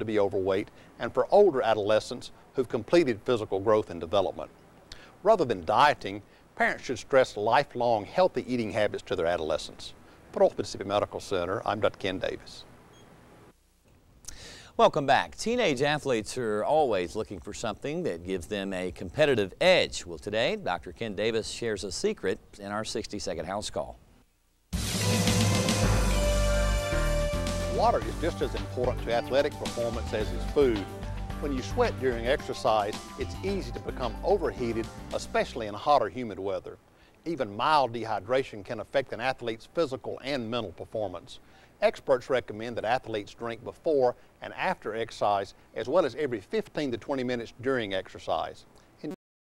to be overweight and for older adolescents who've completed physical growth and development. Rather than dieting, parents should stress lifelong healthy eating habits to their adolescents. For North Mississippi Medical Center, I'm Dr. Ken Davis. Welcome back. Teenage athletes are always looking for something that gives them a competitive edge. Well, today, Dr. Ken Davis shares a secret in our 60 second house call. Water is just as important to athletic performance as is food. When you sweat during exercise, it's easy to become overheated, especially in hot or humid weather. Even mild dehydration can affect an athlete's physical and mental performance. Experts recommend that athletes drink before and after exercise, as well as every 15 to 20 minutes during exercise.